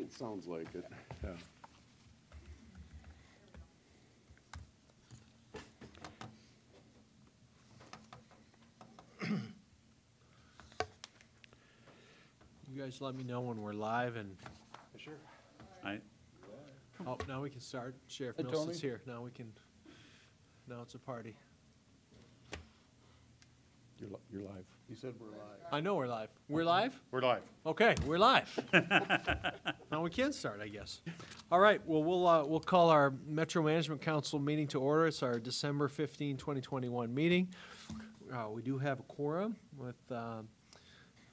It sounds like it, yeah. You guys let me know when we're live and, Sure. I, oh, now we can start. Sheriff Hey, Nelson's here. Now we can, now it's a party. You're, li- you're live. You said we're live. I know we're live. We're live? We're live. Okay, we're live. Now we can start, I guess. All right, well, we'll, uh, we'll call our Metro Management Council meeting to order. It's our December 15, 2021 meeting. Uh, we do have a quorum with, um,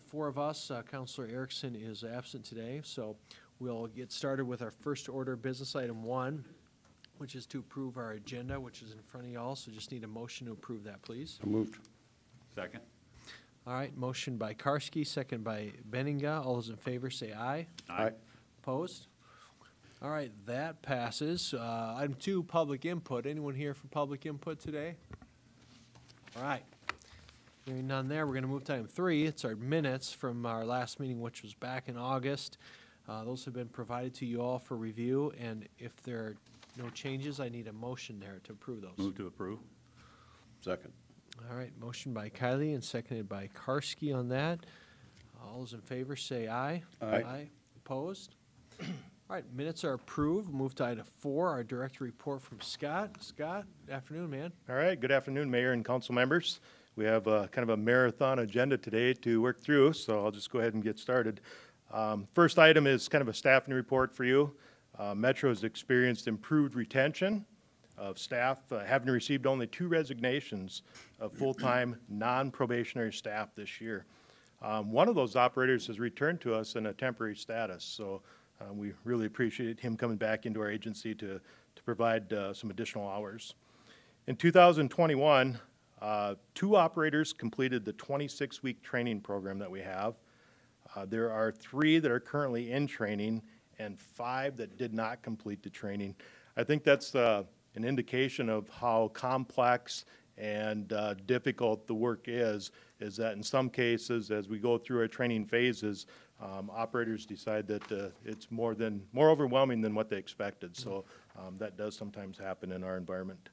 four of us. Uh, Counselor Erickson is absent today, so we'll get started with our first order of business, item one, which is to approve our agenda, which is in front of y'all, so just need a motion to approve that, please. So moved. Second? All right, motion by Karsky, second by Beninga. All those in favor say aye. Aye. Opposed? All right, that passes. Uh, Item two, public input. Anyone here for public input today? All right. Hearing none there, we're going to move to item three. It's our minutes from our last meeting, which was back in August. Uh, Those have been provided to you all for review, and if there are no changes, I need a motion there to approve those. Move to approve? Second. All right, motion by Kylie and seconded by Karsky on that. All those in favor say aye. Aye. Opposed? All right, minutes are approved. Move to item four, our direct report from Scott. Scott, afternoon, man. All right, good afternoon, Mayor and council members. We have a kind of a marathon agenda today to work through, so I'll just go ahead and get started. Um, First item is kind of a staffing report for you. Uh, Metro has experienced improved retention of staff, uh, having received only two resignations of full-time, non-probationary staff this year. Um, One of those operators has returned to us in a temporary status, so uh, we really appreciate him coming back into our agency to, to provide uh, some additional hours. In 2021, uh, two operators completed the 26-week training program that we have. Uh, There are three that are currently in training and five that did not complete the training. I think that's uh, an indication of how complex and uh, difficult the work is, is that in some cases, as we go through our training phases, um, operators decide that uh, it's more than, more overwhelming than what they expected. So um, that does sometimes happen in our environment.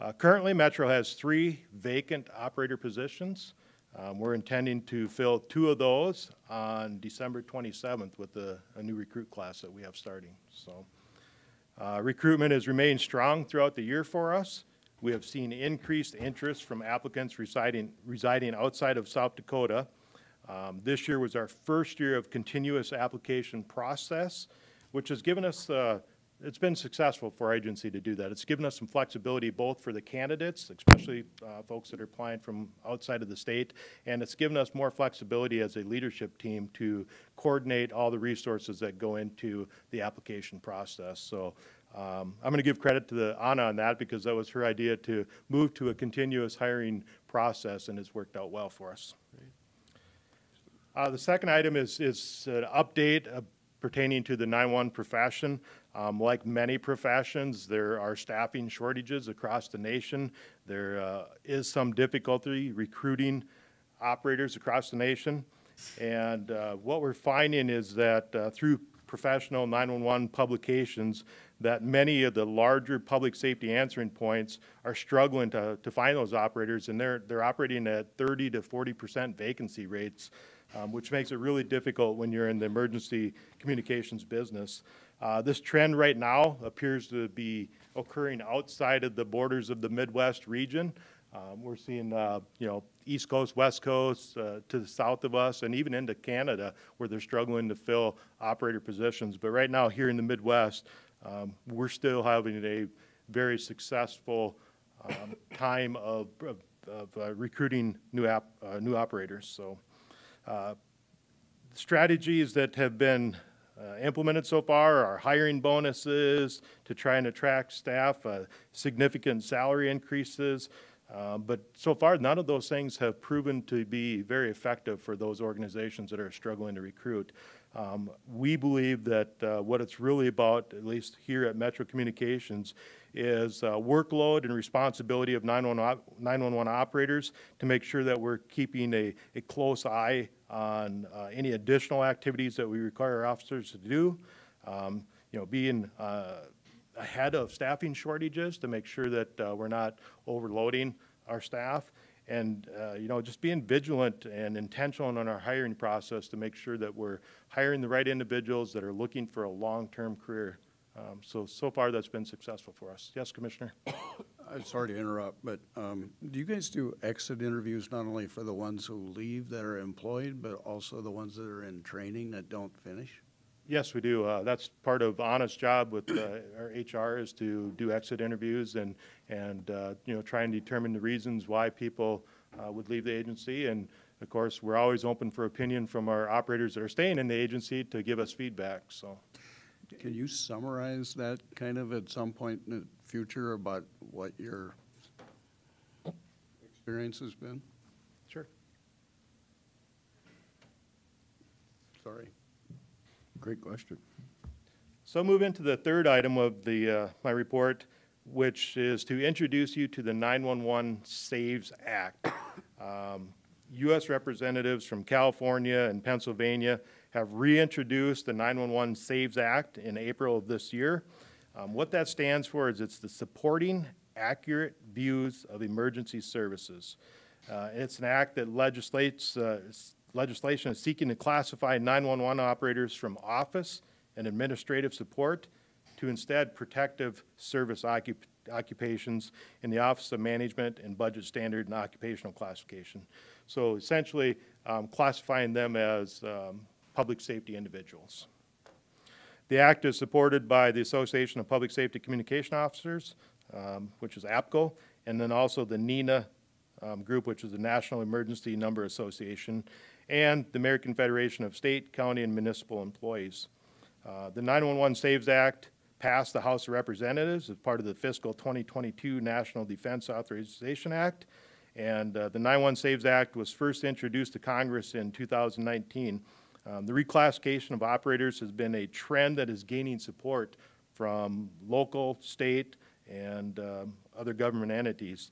Uh, Currently, Metro has three vacant operator positions. Um, We're intending to fill two of those on December 27th with a, a new recruit class that we have starting, so. Uh, Recruitment has remained strong throughout the year for us. We have seen increased interest from applicants residing, residing outside of South Dakota. Um, This year was our first year of continuous application process, which has given us, uh, it's been successful for our agency to do that. It's given us some flexibility both for the candidates, especially uh, folks that are applying from outside of the state, and it's given us more flexibility as a leadership team to coordinate all the resources that go into the application process. So um, I'm going to give credit to the Anna on that because that was her idea to move to a continuous hiring process, and it's worked out well for us. Uh, The second item is, is an update uh, pertaining to the 9-1 profession. Um, Like many professions, there are staffing shortages across the nation. There uh, is some difficulty recruiting operators across the nation. And uh, what we're finding is that uh, through professional 911 publications, that many of the larger public safety answering points are struggling to, to find those operators, and they're, they're operating at 30 to 40% vacancy rates, um, which makes it really difficult when you're in the emergency communications business. Uh, This trend right now appears to be occurring outside of the borders of the Midwest region. Um, We're seeing, uh, you know, East Coast, West Coast, uh, to the south of us, and even into Canada, where they're struggling to fill operator positions. But right now, here in the Midwest, um, we're still having a very successful um, time of, of- of uh, recruiting new app, uh, new operators. So uh, strategies that have been uh, implemented so far are hiring bonuses to try and attract staff, uh, significant salary increases. Uh, But so far, none of those things have proven to be very effective for those organizations that are struggling to recruit. Um, We believe that uh, what it's really about, at least here at Metro Communications, is uh, workload and responsibility of 911 911 operators to make sure that we're keeping a, a close eye on uh, any additional activities that we require officers to do. um, you know, being uh, ahead of staffing shortages to make sure that uh, we're not overloading our staff. And, uh, you know, just being vigilant and intentional in our hiring process to make sure that we're hiring the right individuals that are looking for a long-term career. Um, So, so far, that's been successful for us. Yes, Commissioner? I'm sorry to interrupt, but um, do you guys do exit interviews not only for the ones who leave that are employed, but also the ones that are in training that don't finish? Yes, we do. Uh, That's part of Anna's job with uh, our HR is to do exit interviews and, and, uh, you know, try and determine the reasons why people uh, would leave the agency. And of course, we're always open for opinion from our operators that are staying in the agency to give us feedback, so. Can you summarize that kind of at some point in the future about what your experience has been? Sure. Sorry. Great question. So move into the third item of the, uh, my report, which is to introduce you to the 911 Saves Act. Um, U.S. representatives from California and Pennsylvania have reintroduced the 911 Saves Act in April of this year. Um, What that stands for is it's the Supporting Accurate Views of Emergency Services. Uh, It's an act that legislates, uh, legislation is seeking to classify 911 operators from office and administrative support to instead protective service occup- occupations in the Office of Management and Budget Standard and Occupational Classification. So essentially, um, classifying them as um, public safety individuals. The act is supported by the Association of Public Safety Communication Officers, um, which is APCO, and then also the NENA um, group, which is the National Emergency Number Association, and the American Federation of State, County, and Municipal Employees. Uh, The 911 Saves Act passed the House of Representatives as part of the fiscal 2022 National Defense Authorization Act, and uh, the 911 Saves Act was first introduced to Congress in 2019. Um, The reclassification of operators has been a trend that is gaining support from local, state, and um, other government entities.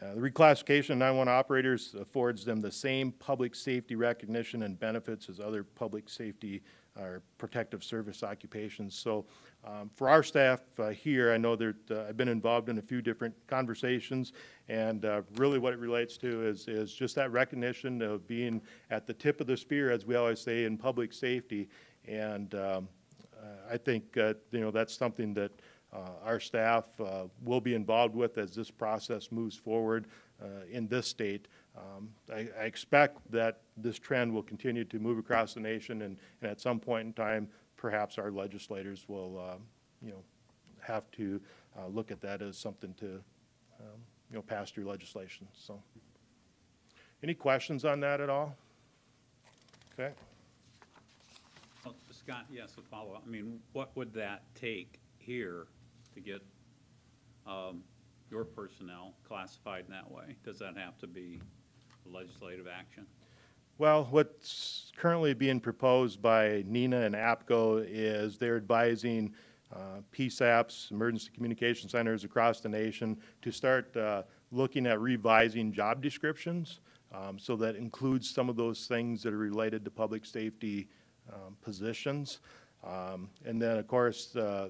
Uh, The reclassification of 911 operators affords them the same public safety recognition and benefits as other public safety or protective service occupations. So um, for our staff uh, here, I know that uh, I've been involved in a few different conversations, and uh, really what it relates to is, is just that recognition of being at the tip of the spear, as we always say, in public safety. And um, uh, I think, uh, you know, that's something that uh, our staff uh, will be involved with as this process moves forward uh, in this state. Um, I I expect that this trend will continue to move across the nation, and and at some point in time, perhaps our legislators will, uh, you know, have to uh, look at that as something to, um, you know, pass through legislation, so. Any questions on that at all? Okay. Well, Scott, yes, a follow-up. I mean, what would that take here to get um, your personnel classified in that way? Does that have to be legislative action? Well, what's currently being proposed by NENA and APCO is they're advising uh, PSAPs, emergency communication centers across the nation, to start uh, looking at revising job descriptions. um, So that includes some of those things that are related to public safety um, positions. Um, And then, of course, uh,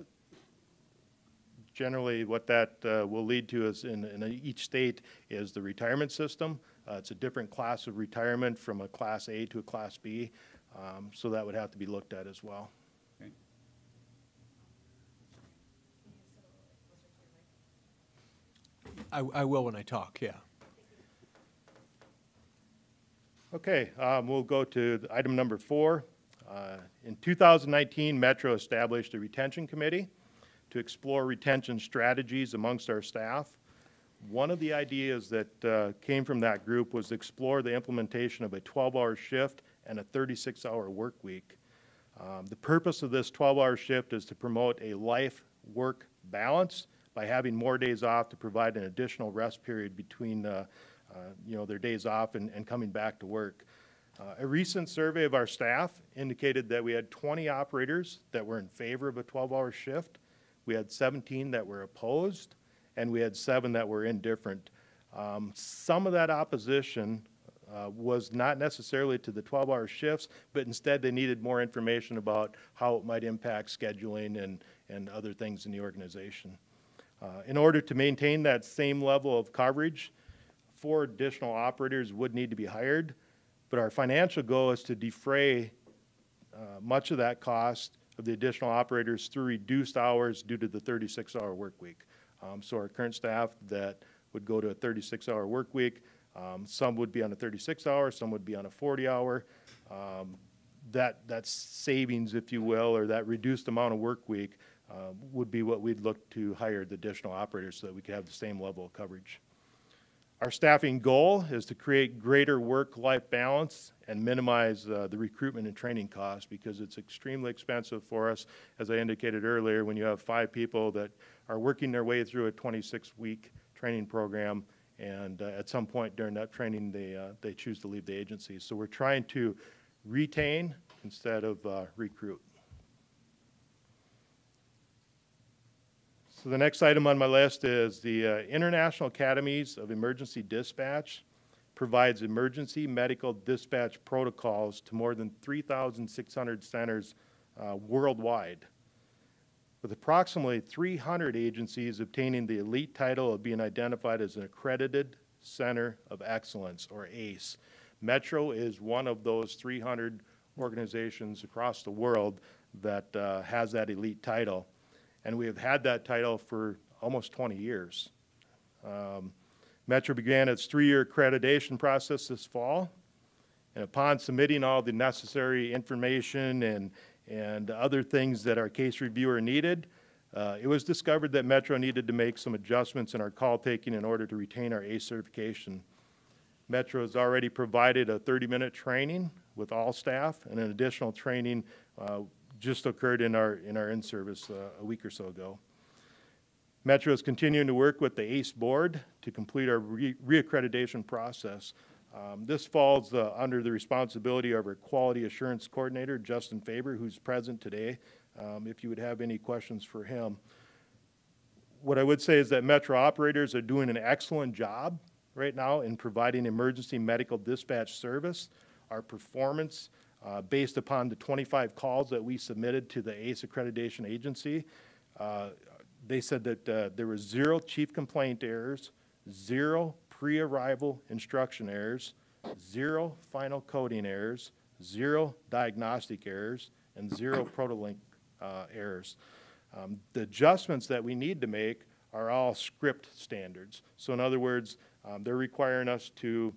generally what that uh, will lead to is in, in each state is the retirement system. Uh, It's a different class of retirement from a Class A to a Class B, um, so that would have to be looked at as well. Okay. I, I will when I talk, yeah. Okay, um, we'll go to item number four. Uh, In 2019, Metro established a retention committee to explore retention strategies amongst our staff. One of the ideas that uh, came from that group was to explore the implementation of a 12-hour shift and a 36-hour work week. Um, The purpose of this 12-hour shift is to promote a life-work balance by having more days off to provide an additional rest period between, uh, uh, you know, their days off and, and coming back to work. Uh, A recent survey of our staff indicated that we had 20 operators that were in favor of a 12-hour shift. We had 17 that were opposed, and we had seven that were indifferent. Um, Some of that opposition uh, was not necessarily to the 12-hour shifts, but instead they needed more information about how it might impact scheduling and, and other things in the organization. Uh, In order to maintain that same level of coverage, four additional operators would need to be hired, but our financial goal is to defray uh, much of that cost of the additional operators through reduced hours due to the 36-hour work week. Um, So our current staff that would go to a 36-hour work week, um, some would be on a 36-hour, some would be on a 40-hour. Um, That, that savings, if you will, or that reduced amount of work week uh, would be what we'd look to hire the additional operators so that we could have the same level of coverage. Our staffing goal is to create greater work-life balance and minimize uh, the recruitment and training costs because it's extremely expensive for us. As I indicated earlier, when you have five people that are working their way through a 26-week training program, and uh, at some point during that training, they, uh, they choose to leave the agency. So we're trying to retain instead of uh, recruit. So the next item on my list is the uh, International Academies of Emergency Dispatch provides emergency medical dispatch protocols to more than 3,600 centers uh, worldwide. With approximately 300 agencies obtaining the elite title of being identified as an accredited center of excellence, or ACE. Metro is one of those 300 organizations across the world that uh, has that elite title and we have had that title for almost 20 years. Um, Metro began its three-year accreditation process this fall, and upon submitting all the necessary information and, and other things that our case reviewer needed, uh, it was discovered that Metro needed to make some adjustments in our call taking in order to retain our ACE certification. Metro has already provided a 30-minute training with all staff, and an additional training uh, just occurred in our, in our in-service uh, a week or so ago. Metro is continuing to work with the ACE board to complete our re- reaccreditation process. Um, This falls uh, under the responsibility of our quality assurance coordinator, Justin Faber, who's present today, um, if you would have any questions for him. What I would say is that Metro operators are doing an excellent job right now in providing emergency medical dispatch service. Our performance uh, based upon the 25 calls that we submitted to the ACE accreditation agency. Uh, They said that uh, there were zero chief complaint errors, zero pre-arrival instruction errors, zero final coding errors, zero diagnostic errors, and zero protolink uh, errors. Um, The adjustments that we need to make are all script standards. So in other words, um, they're requiring us to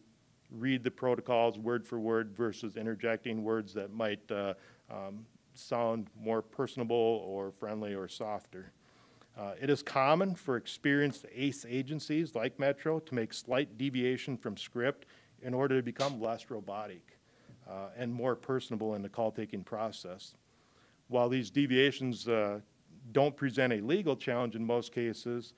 read the protocols word for word versus interjecting words that might uh, um, sound more personable or friendly or softer. Uh, It is common for experienced ACE agencies like Metro to make slight deviation from script in order to become less robotic uh, and more personable in the call-taking process. While these deviations uh, don't present a legal challenge in most cases,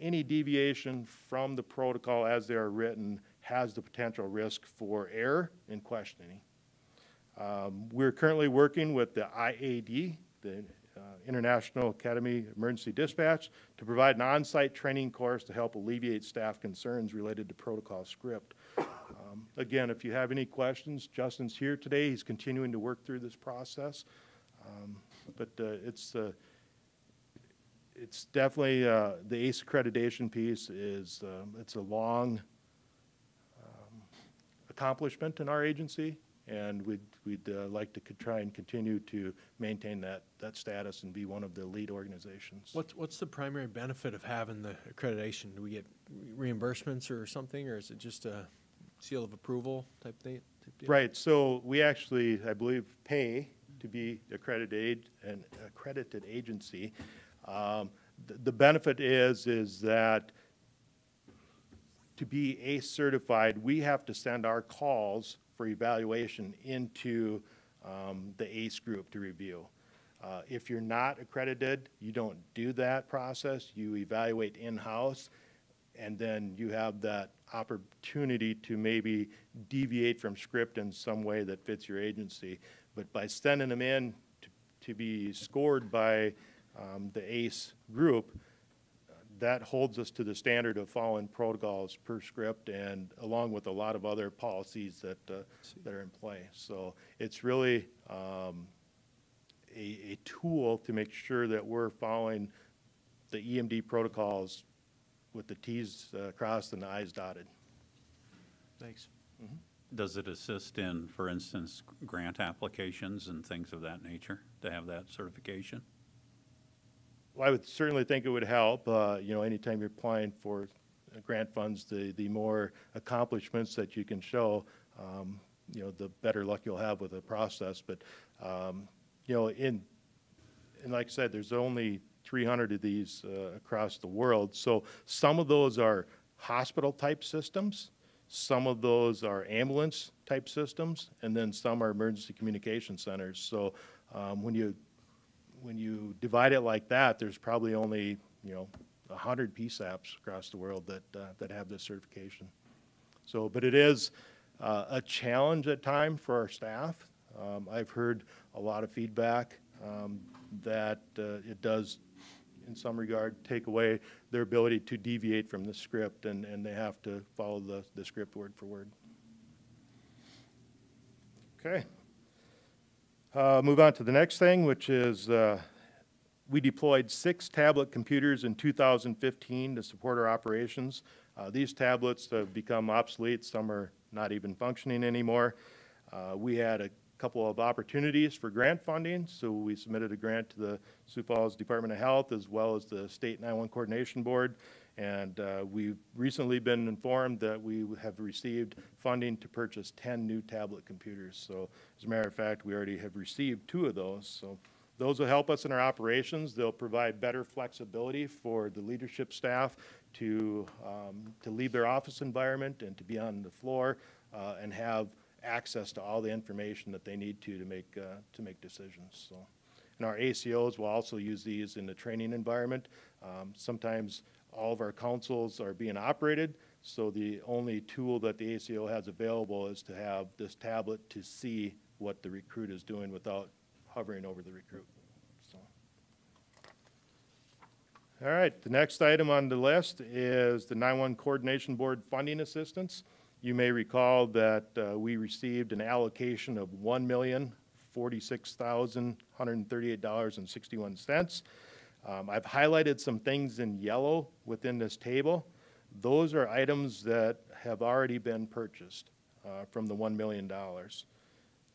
any deviation from the protocol as they are written has the potential risk for error in questioning. Um, We're currently working with the IAD, the uh, International Academy Emergency Dispatch, to provide an on-site training course to help alleviate staff concerns related to protocol script. Um, Again, if you have any questions, Justin's here today. He's continuing to work through this process. Um, But uh, it's, uh, it's definitely, uh, the ACE accreditation piece is, um, it's a long accomplishment in our agency, and we'd, we'd uh, like to try and continue to maintain that, that status and be one of the lead organizations. What's, what's the primary benefit of having the accreditation? Do we get reimbursements or something, or is it just a seal of approval type thing? type deal? Right, so we actually, I believe, pay to be accredited, an accredited agency. Um, The the benefit is, is that to be ACE certified, we have to send our calls for evaluation into um, the ACE group to review. Uh, If you're not accredited, you don't do that process, you evaluate in-house, and then you have that opportunity to maybe deviate from script in some way that fits your agency. But by sending them in to, to be scored by um, the ACE group, that holds us to the standard of following protocols per script and along with a lot of other policies that, uh, that are in play. So it's really, um, a, a tool to make sure that we're following the EMD protocols with the Ts uh, crossed and the Is dotted. Thanks. Does it assist in, for instance, grant applications and things of that nature to have that certification? I would certainly think it would help, uh, you know, anytime you're applying for uh, grant funds, the, the more accomplishments that you can show, um, you know, the better luck you'll have with the process. But, um, you know, in, and like I said, there's only 300 of these uh, across the world. So some of those are hospital-type systems, some of those are ambulance-type systems, and then some are emergency communication centers. So um, when you when you divide it like that, there's probably only, you know, a hundred PSAPs across the world that, uh, that have this certification. So, but it is, uh, a challenge at time for our staff. Um, I've heard a lot of feedback, um, that, uh, it does, in some regard, take away their ability to deviate from the script and, and they have to follow the, the script word for word. Okay. Uh, Move on to the next thing, which is, uh, we deployed six tablet computers in 2015 to support our operations. Uh, These tablets have become obsolete, some are not even functioning anymore. Uh, We had a couple of opportunities for grant funding, so we submitted a grant to the Sioux Falls Department of Health as well as the State 911 Coordination Board. And uh, we've recently been informed that we have received funding to purchase 10 new tablet computers. So as a matter of fact, we already have received two of those. So those will help us in our operations. They'll provide better flexibility for the leadership staff to, um, to leave their office environment and to be on the floor uh, and have access to all the information that they need to to make, uh, to make decisions. So, and our ACOs will also use these in the training environment. Um, Sometimes all of our councils are being operated, so the only tool that the ACO has available is to have this tablet to see what the recruit is doing without hovering over the recruit. So. All right, the next item on the list is the 911 Coordination Board funding assistance. You may recall that uh, we received an allocation of $1,046,138.61. Um, I've highlighted some things in yellow within this table. Those are items that have already been purchased uh, from the $1 million.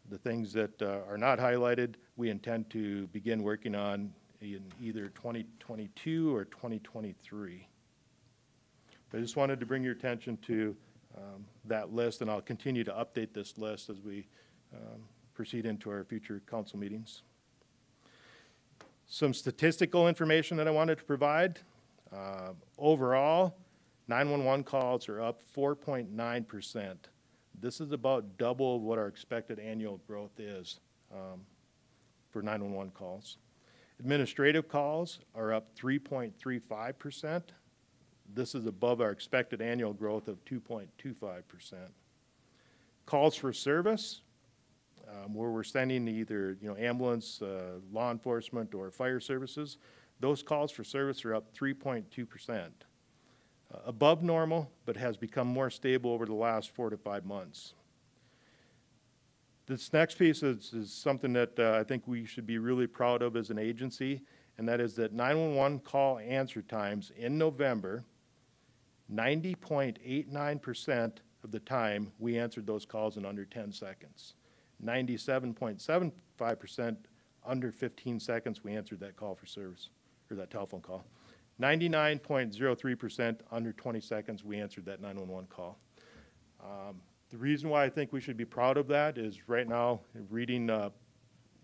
The things that uh, are not highlighted, we intend to begin working on in either 2022 or 2023. But I just wanted to bring your attention to um, that list, and I'll continue to update this list as we um, proceed into our future council meetings. Some statistical information that I wanted to provide. Uh, Overall, 911 calls are up 4.9%. This is about double what our expected annual growth is um, for 911 calls. Administrative calls are up 3.35%. This is above our expected annual growth of 2.25%. Calls for service, um, where we're sending either, you know, ambulance, uh, law enforcement, or fire services, those calls for service are up 3.2%. Uh, Above normal, but has become more stable over the last four to five months. This next piece is, is something that uh, I think we should be really proud of as an agency, and that is that 911 call answer times in November, 90.89% of the time, we answered those calls in under 10 seconds. 97.75% under 15 seconds, we answered that call for service, or that telephone call. 99.03% under 20 seconds, we answered that 911 call. Um, The reason why I think we should be proud of that is right now, reading uh,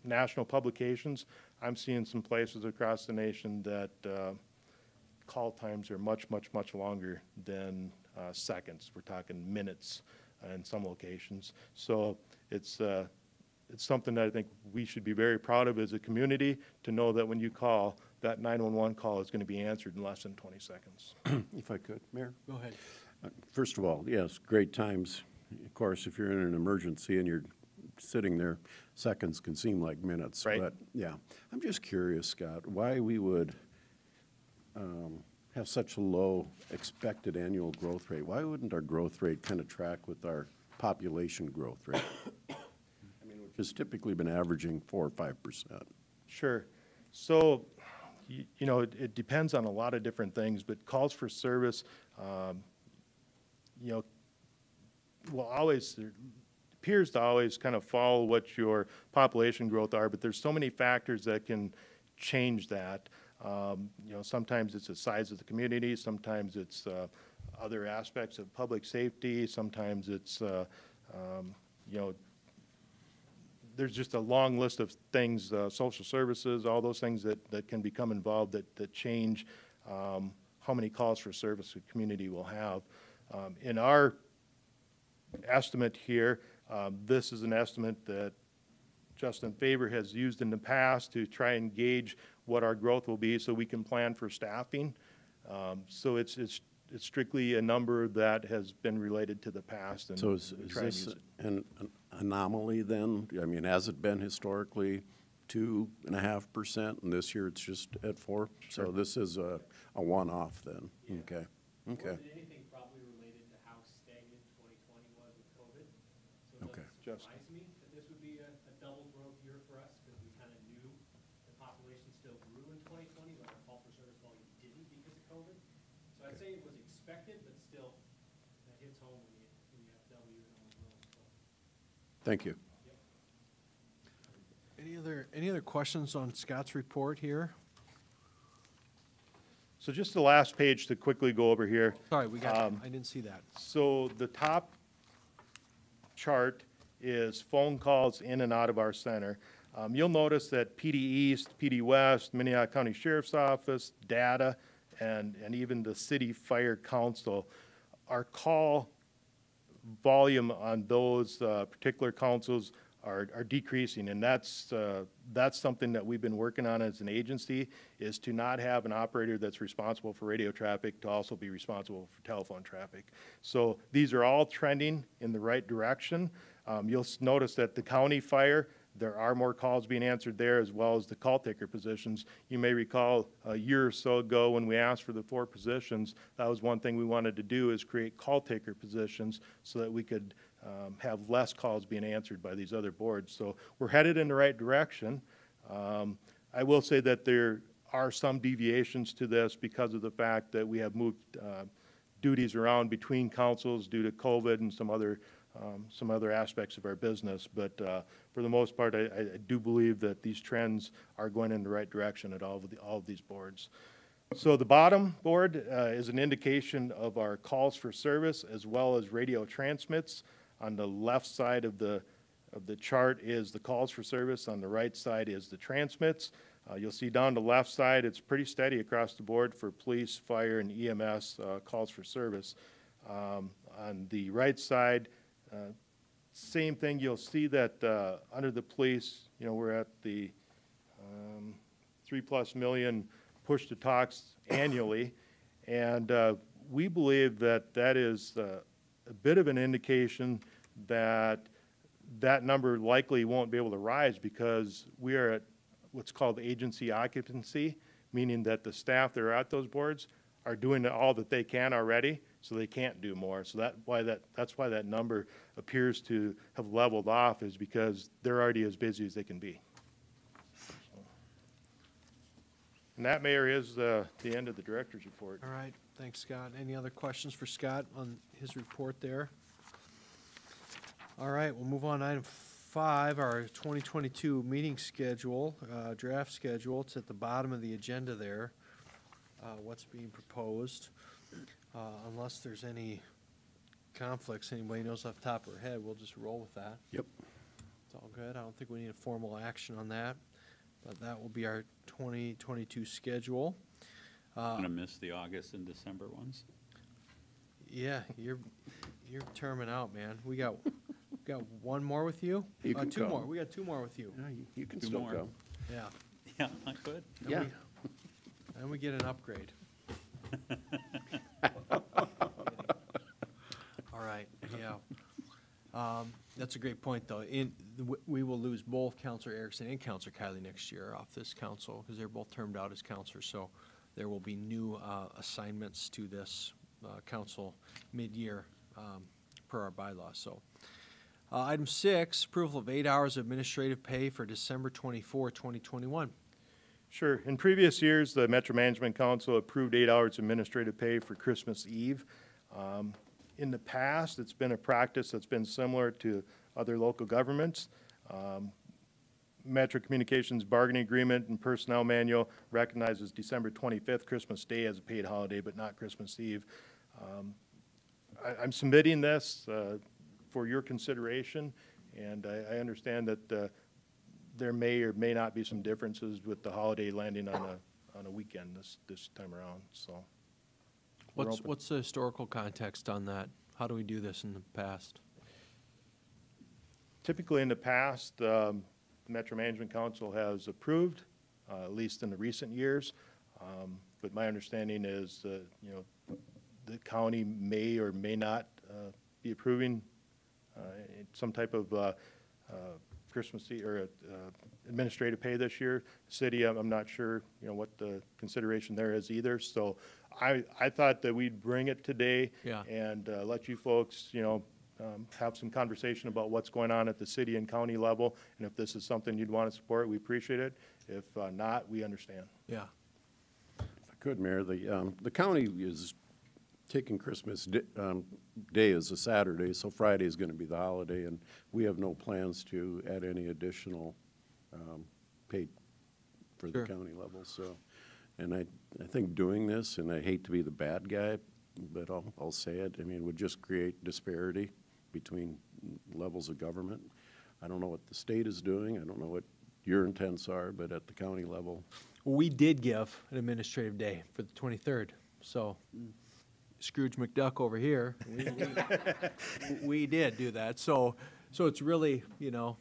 national publications, I'm seeing some places across the nation that uh, call times are much, much, much longer than uh, seconds. We're talking minutes in some locations. So it's, uh, it's something that I think we should be very proud of as a community, to know that when you call, that 911 call is going to be answered in less than 20 seconds. If I could, Mayor? Go ahead. Uh, First of all, yes, great times. Of course, if you're in an emergency and you're sitting there, seconds can seem like minutes. Right. But, yeah, I'm just curious, Scott, why we would um, have such a low expected annual growth rate, why wouldn't our growth rate kind of track with our population growth rate? I mean, which has typically been averaging four or five percent. Sure. So, y- you know, it, it depends on a lot of different things, but calls for service, um, you know, will always, appears to always kind of follow what your population growth are, but there's so many factors that can change that. Um, you know, sometimes it's the size of the community, sometimes it's, uh, other aspects of public safety, sometimes it's, uh, um, you know, there's just a long list of things, uh, social services, all those things that, that can become involved that, that change um, how many calls for service a community will have. Um, In our estimate here, um, this is an estimate that Justin Faber has used in the past to try and gauge what our growth will be so we can plan for staffing. Um, So it's, it's it's strictly a number that has been related to the past. and So is is this an an anomaly then? I mean, has it been historically two and a half percent, and this year it's just at four? So this is a, a one-off then? Okay, okay. More than anything, probably related to how stagnant twenty twenty was with COVID. So it Okay. doesn't Just- surprise me that this would be a, a double growth year for us, because we kind of knew the population still grew in twenty twenty, but our call for service volume didn't because of COVID. So I'd say it was expected, but still, that hits home when you, when you have W and all growth, so. Thank you. Any other, any other questions on Scott's report here? So just the last page to quickly go over here. Sorry, we got, Um, I didn't see that. So the top chart is phone calls in and out of our center. Um, you'll notice that PD East, PD West, Minnehaha County Sheriff's Office, data, and, and even the City Fire Council, our call volume on those uh, particular councils are, are decreasing, and that's, uh, that's something that we've been working on as an agency, is to not have an operator that's responsible for radio traffic to also be responsible for telephone traffic. So these are all trending in the right direction. Um, You'll notice that the county fire, there are more calls being answered there as well as the call taker positions. You may recall a year or so ago when we asked for the four positions, that was one thing we wanted to do is create call taker positions so that we could um, have less calls being answered by these other boards. So we're headed in the right direction. Um, I will say that there are some deviations to this because of the fact that we have moved uh, duties around between councils due to COVID and some other, um, some other aspects of our business. But uh, for the most part, I, I do believe that these trends are going in the right direction at all of the, all of these boards. So the bottom board uh, is an indication of our calls for service as well as radio transmits. On the left side of the, of the chart is the calls for service. On the right side is the transmits. Uh, You'll see down the left side, it's pretty steady across the board for police, fire, and EMS uh, calls for service. Um, On the right side, uh, same thing, you'll see that uh, under the police, you know, we're at the um, three-plus million push-to-talks annually. And uh, we believe that that is uh, a bit of an indication that that number likely won't be able to rise because we are at what's called agency occupancy, meaning that the staff that are at those boards are doing all that they can already, so they can't do more. So that, why that, that's why that number appears to have leveled off, is because they're already as busy as they can be. And that, Mayor, is uh, the end of the director's report. All right, thanks, Scott. Any other questions for Scott on his report there? All right, we'll move on to item five, our 2022 meeting schedule, uh, draft schedule. It's at the bottom of the agenda there, uh, what's being proposed. Uh, Unless there's any conflicts, anybody knows off the top of their head, we'll just roll with that. Yep. It's all good. I don't think we need a formal action on that, but that will be our 2022 schedule. Uh, I'm gonna miss the August and December ones. Yeah, you're, you're terming out, man. We got, we got one more with you? You Uh, can Two more, we got two more with you. Yeah, you- you can Two still more. go. Yeah. Yeah, I could. And Yeah. we- And we get an upgrade. All right, yeah. Um, That's a great point, though. In, we will lose both Counselor Erickson and Counselor Kylie next year off this council, because they're both termed out as counselors, so there will be new uh, assignments to this uh, council mid-year um, per our bylaws, so. Uh, Item six, approval of eight hours of administrative pay for December 24, 2021. Sure. In previous years, the Metro Management Council approved eight hours administrative pay for Christmas Eve. Um, In the past, it's been a practice that's been similar to other local governments. Um, Metro Communications Bargaining Agreement and Personnel Manual recognizes December 25th, Christmas Day, as a paid holiday, but not Christmas Eve. Um, I- I'm submitting this uh, for your consideration, and I I understand that uh, there may or may not be some differences with the holiday landing on a, on a weekend this, this time around, so. We're What's, open. what's the historical context on that? How do we do this in the past? Typically, in the past, um, the Metro Management Council has approved, uh, at least in the recent years. Um, But my understanding is that, you know, the county may or may not uh, be approving uh, some type of uh, uh, Christmas or uh, administrative pay this year. City, I'm I'm not sure, you know, what the consideration there is either. So I, I thought that we'd bring it today Yeah. and uh, let you folks, you know, um, have some conversation about what's going on at the city and county level. And if this is something you'd want to support, we appreciate it. If uh, not, we understand. Yeah. If I could, Mayor, the, um, the county is taking Christmas um, Day as a Saturday, so Friday is gonna be the holiday, and we have no plans to add any additional, um, paid for the county level, so. And I, I think doing this, and I hate to be the bad guy, but I'll, I'll say it, I mean, it would just create disparity between levels of government. I don't know what the state is doing, I don't know what your intents are, but at the county level, We did give an administrative day for the 23rd, so Scrooge McDuck over here, we, we, we did do that. So, so it's really, you know,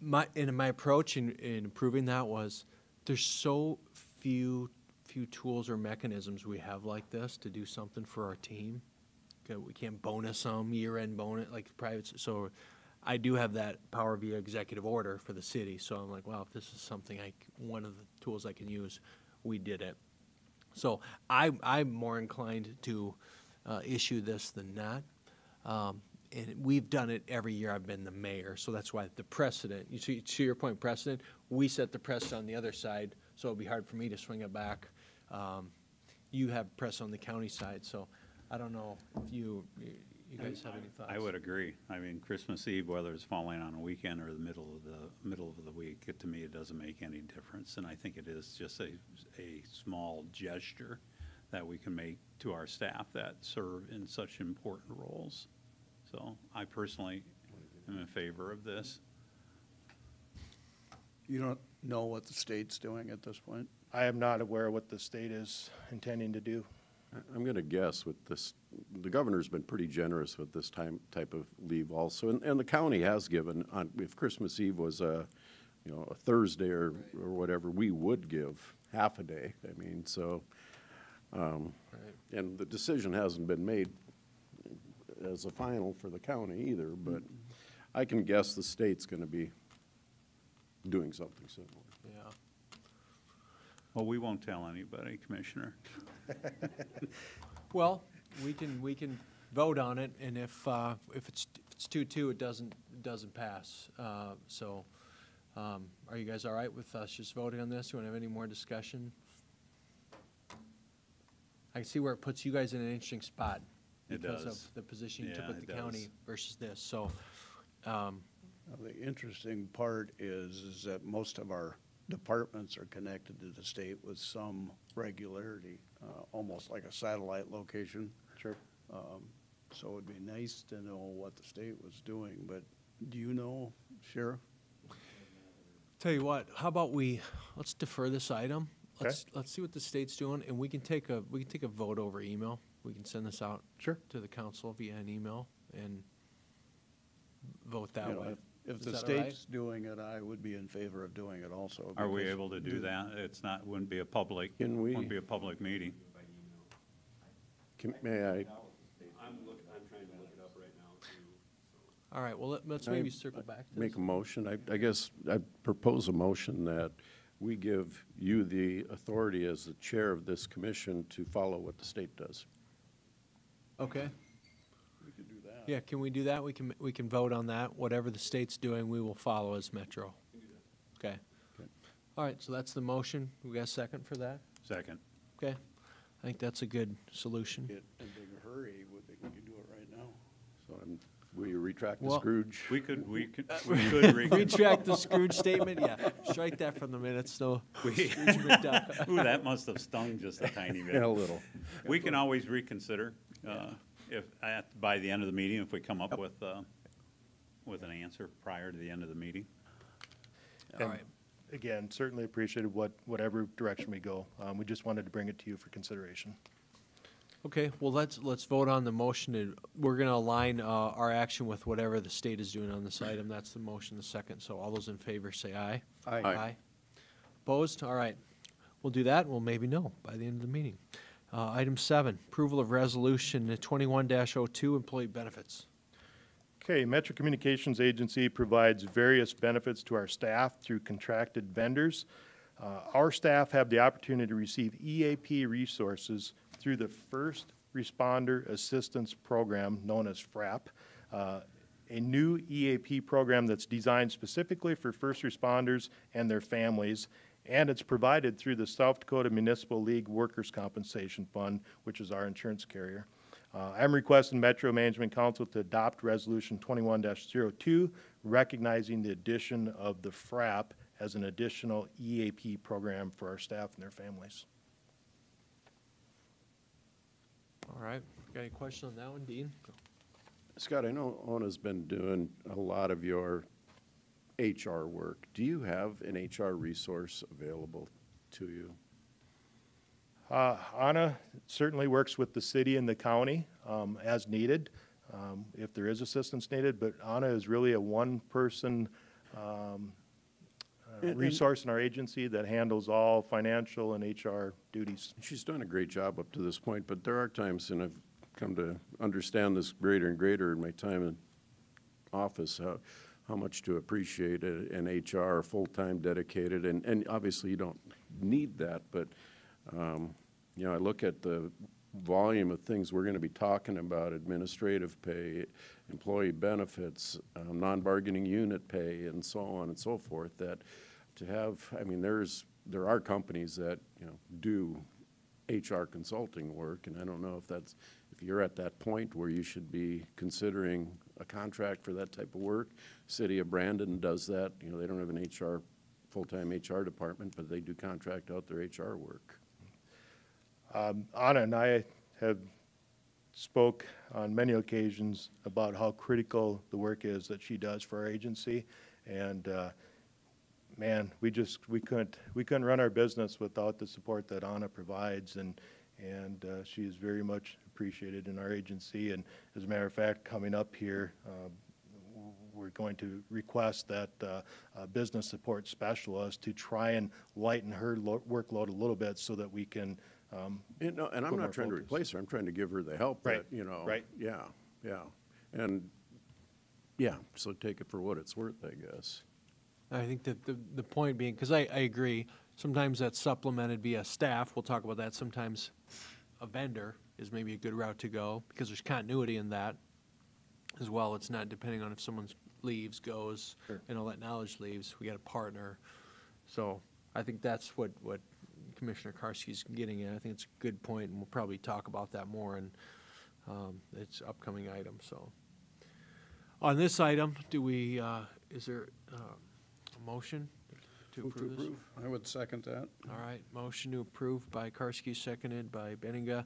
my, and my approach in, in improving that was, there's so few, few tools or mechanisms we have like this to do something for our team. Okay, We can't bonus them, year-end bonus, like private, so I do have that power via executive order for the city, so I'm like, wow, if this is something I, one of the tools I can use, we did it. So I, I'm more inclined to uh, issue this than not. Um, And we've done it every year I've been the mayor, so that's why the precedent, you see, to your point, precedent, we set the precedent on the other side, so it'd be hard for me to swing it back. Um, You have press on the county side, so I don't know if you, you guys have any thoughts? I would agree. I mean, Christmas Eve, whether it's falling on a weekend or the middle of the, middle of the week, it, to me, it doesn't make any difference. And I think it is just a, a small gesture that we can make to our staff that serve in such important roles. So I personally am in favor of this. You don't know what the state's doing at this point? I am not aware of what the state is intending to do. I- I'm going to guess with this, the governor's been pretty generous with this time, type of leave also. And, and the county has given, on, if Christmas Eve was a, you know, a Thursday or, or whatever, we would give half a day. I mean, so, um, and the decision hasn't been made as a final for the county either, but I can guess the state's going to be doing something similar. Yeah. Well, we won't tell anybody, Commissioner. Well, we can, we can vote on it, and if, uh, if it's, if it's two-two, it doesn't, it doesn't pass. Uh, So, um, are you guys all right with us just voting on this? You want to have any more discussion? I can see where it puts you guys in an interesting spot. It Because does. of the position you took Yeah, with it the county does. versus this, so, um, Now, The interesting part is, is that most of our departments are connected to the state with some regularity, uh, almost like a satellite location. Sure. Um, So it'd be nice to know what the state was doing, but do you know, Sheriff? Tell you what, how about we, let's defer this item. Okay. Let's, let's see what the state's doing, and we can take a, we can take a vote over email. We can send this out. Sure. To the council via an email and vote that You know, way. if- If Is the that all right? state's doing it, I would be in favor of doing it also. Are we because able to do that? It's not, wouldn't be a public, Can we- wouldn't be a public meeting. Can, may I? I'm look, I'm trying to look it up right now too. All right, well, let- let's I- maybe circle back to Make this. a motion. I, I guess I propose a motion that we give you the authority as the chair of this commission to follow what the state does. Okay. We could do that. Yeah, can we do that? We can, we can vote on that. Whatever the state's doing, we will follow as Metro. Okay. All right, so that's the motion. We got a second for that? Second. Okay. I think that's a good solution. Get in a big hurry, we think we could do it right now. So I'm, will you retract the Well- Scrooge? We could, we could, we could re- Retract the Scrooge statement? Yeah, strike that from the minutes, no. we- Scrooge McDuck. Ooh, that must have stung just a tiny bit. Yeah, a little. We can always reconsider, uh, if, at, by the end of the meeting, if we come up with, uh, with an answer prior to the end of the meeting. All And right. Again, certainly appreciated what, whatever direction we go. Um, we just wanted to bring it to you for consideration. Okay, well, let's, let's vote on the motion, and we're gonna align, uh, our action with whatever the state is doing on this item. That's the motion, the second. So all those in favor say aye. Aye. Aye. Opposed? All right. We'll do that, we'll maybe know by the end of the meeting. Uh, item seven, approval of resolution twenty-one 2 employee benefits. Okay, Metro Communications Agency provides various benefits to our staff through contracted vendors. Uh, Our staff have the opportunity to receive EAP resources through the First Responder Assistance Program, known as FRAP, uh, a new EAP program that's designed specifically for first responders and their families, and it's provided through the South Dakota Municipal League Workers' Compensation Fund, which is our insurance carrier. Uh, I'm requesting Metro Management Council to adopt Resolution twenty-one 2 recognizing the addition of the FRAP as an additional EAP program for our staff and their families. All right, got any question on that one, Dean? Scott, I know Anna's been doing a lot of your HR work. Do you have an HR resource available to you? Uh, Anna certainly works with the city and the county um, as needed, um, if there is assistance needed, but Anna is really a one-person um, uh, resource in our agency that handles all financial and HR duties. She's done a great job up to this point, but there are times, and I've come to understand this greater and greater in my time in office, how, how much to appreciate a- an HR, full-time dedicated, and, and obviously you don't need that, but, um, you know, I look at the volume of things we're gonna be talking about, administrative pay, employee benefits, um, non-bargaining unit pay, and so on and so forth, that to have, I mean, there's, there are companies that, you know, do HR consulting work, and I don't know if that's, if you're at that point where you should be considering a contract for that type of work. City of Brandon does that, you know, they don't have an HR, full-time HR department, but they do contract out their HR work. Um, Anna and I have spoke on many occasions about how critical the work is that she does for our agency. And, uh, man, we just, we couldn't, we couldn't run our business without the support that Anna provides. And, and uh, she is very much appreciated in our agency. And as a matter of fact, coming up here, uh, we're going to request that uh, a business support specialist to try and lighten her lo- workload a little bit so that we can um, You know, and I'm not trying to replace her, I'm trying to give her the help Right, that, you know. right. Yeah, yeah. And, yeah, so take it for what it's worth, I guess. I think that the, the point being, because I, I agree, sometimes that's supplemented via staff, we'll talk about that, sometimes a vendor is maybe a good route to go, because there's continuity in that as well, it's not depending on if someone leaves, goes, Sure. and all that knowledge leaves, we got a partner. So, I think that's what, what Commissioner Karsky's getting at, I think it's a good point, and we'll probably talk about that more in, um, its upcoming item, so. On this item, do we, uh, is there, uh, a motion to Move to approve this? I would second that. All right, motion to approve by Karsky, seconded by Beninga.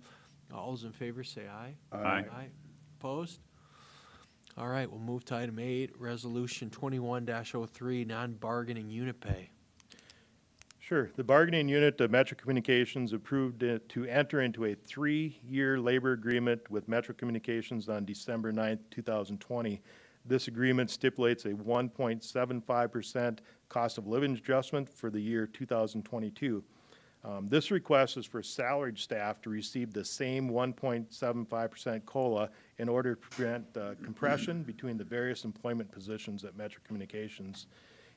All those in favor say aye. Aye. Aye. Opposed? All right, we'll move to item eight, resolution twenty-one 3 non-bargaining unit pay. Sure. The bargaining unit of Metro Communications approved it to enter into a three-year labor agreement with Metro Communications on December 9th, 2020. This agreement stipulates a 1.75% cost of living adjustment for the year 2022. Um, This request is for salaried staff to receive the same 1.75% COLA in order to prevent uh, compression between the various employment positions at Metro Communications.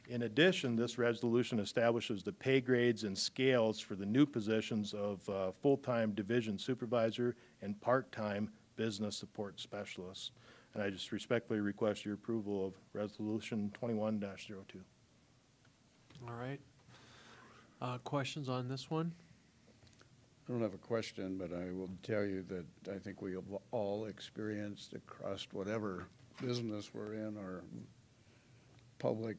In addition, this resolution establishes the pay grades and scales for the new positions of uh, full-time division supervisor and part-time business support specialist. And I just respectfully request your approval of Resolution twenty-one 2 All right. Uh, questions on this one? I don't have a question, but I will tell you that I think we have all experienced across whatever business we're in or public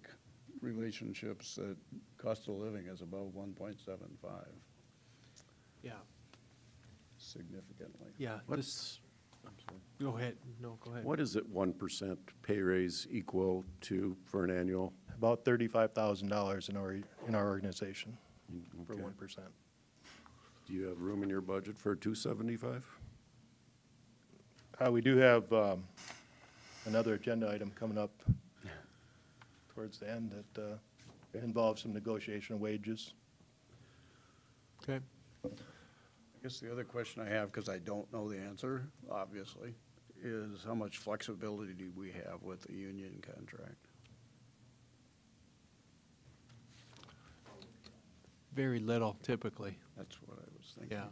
relationships that cost of living is above one point seven five Yeah, significantly. yeah, this, What's, I'm sorry. Go ahead, no, go ahead. What is it one percent pay raise equal to for an annual? About thirty-five thousand dollars in our, in our organization for Okay. one percent. Do you have room in your budget for two seventy-five? Uh, we do have, um, another agenda item coming up towards the end that, uh, involves some negotiation of wages. Okay, I guess the other question I have, because I don't know the answer, obviously, is how much flexibility do we have with the union contract? very little typically, That's what I was thinking. yeah,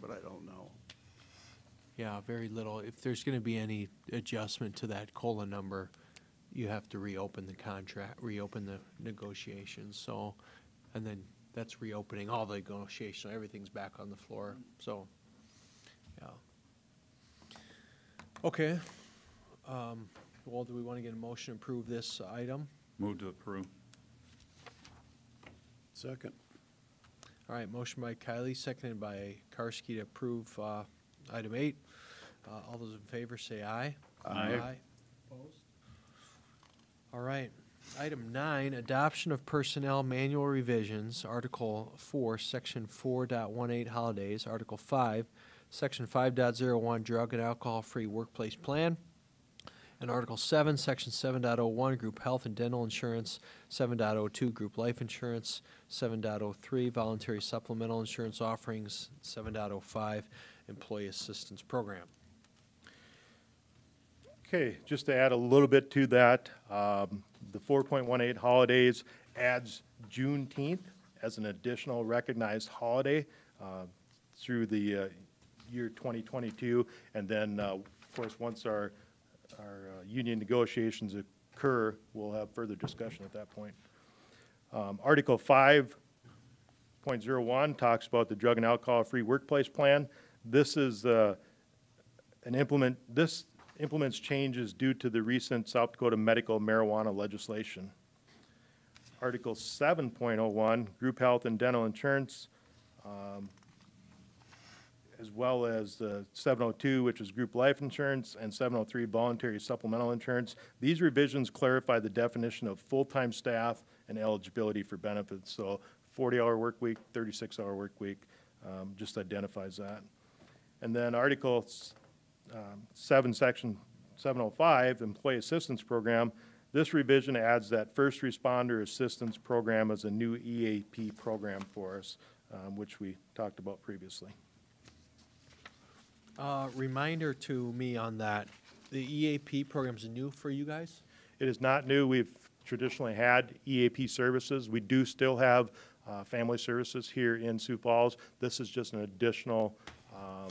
But I don't know. yeah, very little. If there's gonna be any adjustment to that COLA number, you have to reopen the contract, reopen the negotiations, so, and then that's reopening all the negotiations, everything's back on the floor, so, yeah. Okay, um, well, do we wanna get a motion to approve this item? Move to approve. Second. All right, motion by Kylie, seconded by Karsky to approve uh, item eight. Uh, All those in favor say aye. Aye. Opposed? All right. Item nine, adoption of personnel manual revisions, Article four, Section 4.18 holidays, Article five, Section 5.01 drug and alcohol-free workplace plan, and Article seven, Section 7.01 group health and dental insurance, 7.02 group life insurance, 7.03 voluntary supplemental insurance offerings, 7.05 employee assistance program. Okay, just to add a little bit to that, um, the four point one eight holidays adds Juneteenth as an additional recognized holiday, uh, through the, uh, year twenty twenty-two. And then, uh, of course, once our, our, uh, union negotiations occur, we'll have further discussion at that point. Um, Article five point zero one talks about the drug and alcohol-free workplace plan. This is, uh, and implement, this implements changes due to the recent South Dakota medical marijuana legislation. Article seven point oh one, group health and dental insurance, um, as well as the seven oh two, which is group life insurance, and seven oh three, voluntary supplemental insurance. These revisions clarify the definition of full-time staff and eligibility for benefits. So forty-hour work week, thirty-six hour work week, um, just identifies that. And then Article um, seven, section seven oh five, Employee Assistance Program. This revision adds that First Responder Assistance Program as a new EAP program for us, um, which we talked about previously. Uh, Reminder to me on that, the EAP program's new for you guys? It is not new. We've traditionally had EAP services. We do still have uh, family services here in Sioux Falls. This is just an additional um,